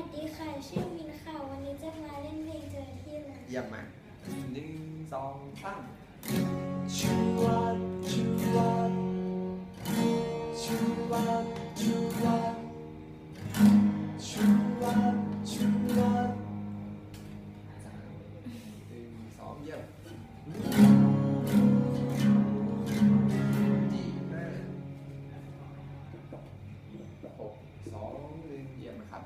วัสดีค่ะ ชื่อวินค่ะ วันนี้จะมาเล่นเพลงเจอที่รักเยี่ยมมากหนึ่งสองสามชูวัดชูวัดชูวัดชูวัดชูวัดชูวัดหนึ่งสองเยี่ยมดีหหกสองหนึ่งเยี่ยมครับ